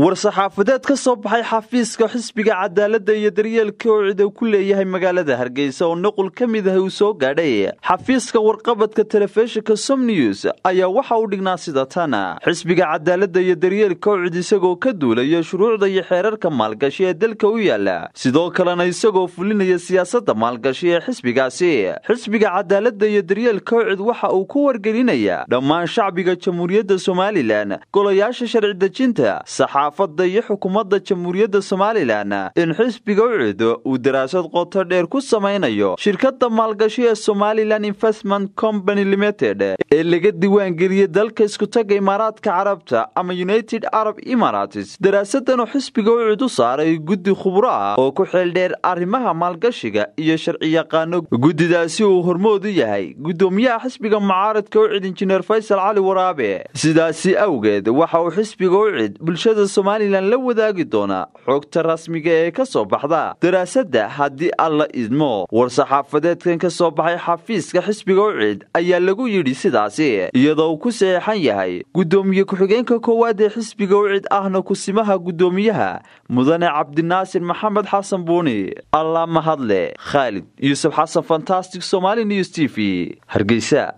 war-saxaafadeed ka soo baxay xafiiska xisbiga cadaaladda iyo daryeelka oocid uu ku leeyahay magaalada hargeysa oo nuqul ka mid ah uu soo gaadhay. Xafiiska warqabadka telefishinka som news ayaa waxa u dhignaa sida tan. Xisbiga cadaaladda iyo daryeelka oocid isagoo ka duulaya shuruucda iyo xeerarka maalgashi ee dalka u yaalla sidoo kalena isagoo fulinaya siyaasadda maalgashi ee xisbigaasi. Xisbiga cadaaladda iyo daryeelka oocid waxa uu ku wargelinayaa dhammaan shacbiga jamhuuriyadda somalilan golayaasha sharci dejinta saxaafadda iyo xukuumadda jamhuuriyadda somalilan in xisbiga ucid uu daraasad qoto dheer ku samaynayo shirkadda maalgashi ee somalilan investment company limited ee laga diiwaangeliyey dalka iskutaga imaaraadka carabta ama united arab emirates. Daraasadan oo xisbiga ucid u saaray guddi khubro ah oo ku xeeldheer arrimaha maalgashiga iyo sharci yaqaano guddidaasi uu hormood u yahay guddoomiyaha xisbiga mucaaradka ucid injineer faysal cali waraabe. Sidaasi awgeed waxa uu xisbiga ucid bulshada somalilan la wadaagi doonaa xogta rasmiga ee ka soo baxda. Daraasadda haddii alla idmo war-saxaafadeedkan ka soo baxay xafiiska xisbiga ucid ayaa lagu yidhi sidaasi iyadoo uu ku saxeexan yahay guddoomiye ku-xigeenka koowaad ee xisbiga ucid ahna kusimaha guddoomiyaha mudane cabdinaasir maxamed xasan buuni. Allah mahadle khaalid yuusuf xasan fantastic somali news t v. Hargeysa